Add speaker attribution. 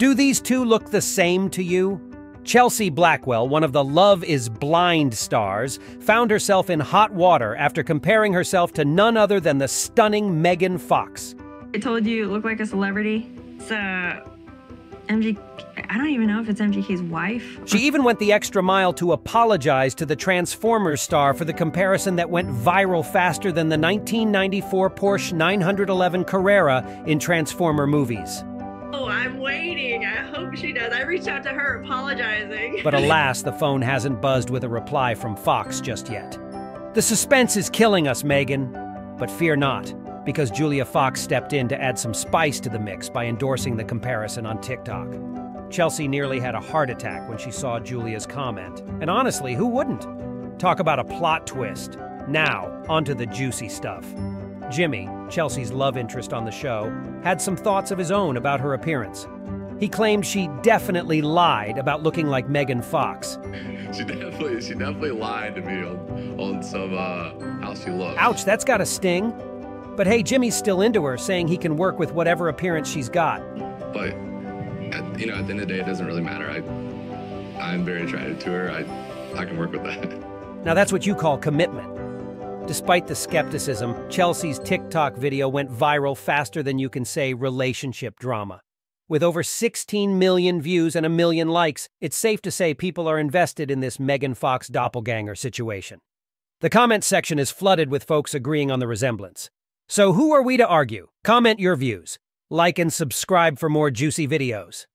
Speaker 1: Do these two look the same to you? Chelsea Blackwell, one of the Love is Blind stars, found herself in hot water after comparing herself to none other than the stunning Megan Fox.
Speaker 2: I told you you look like a celebrity. It's uh, MG. I don't even know if it's MGK's wife.
Speaker 1: She even went the extra mile to apologize to the Transformers star for the comparison that went viral faster than the 1994 Porsche 911 Carrera in Transformer movies.
Speaker 2: I'm waiting. I hope she does. I reached out to her apologizing.
Speaker 1: But alas, the phone hasn't buzzed with a reply from Fox just yet. The suspense is killing us, Megan. But fear not, because Julia Fox stepped in to add some spice to the mix by endorsing the comparison on TikTok. Chelsea nearly had a heart attack when she saw Julia's comment. And honestly, who wouldn't? Talk about a plot twist. Now, onto the juicy stuff. Jimmy, Chelsea's love interest on the show, had some thoughts of his own about her appearance. He claimed she definitely lied about looking like Megan Fox.
Speaker 3: She definitely, she definitely lied to me on, on some uh, how she looks.
Speaker 1: Ouch, that's got a sting. But hey, Jimmy's still into her, saying he can work with whatever appearance she's got.
Speaker 3: But at, you know, at the end of the day, it doesn't really matter. I, I'm very attracted to her. I, I can work with that.
Speaker 1: Now that's what you call commitment. Despite the skepticism, Chelsea's TikTok video went viral faster than you can say relationship drama. With over 16 million views and a million likes, it's safe to say people are invested in this Megan Fox doppelganger situation. The comment section is flooded with folks agreeing on the resemblance. So who are we to argue? Comment your views. Like and subscribe for more juicy videos.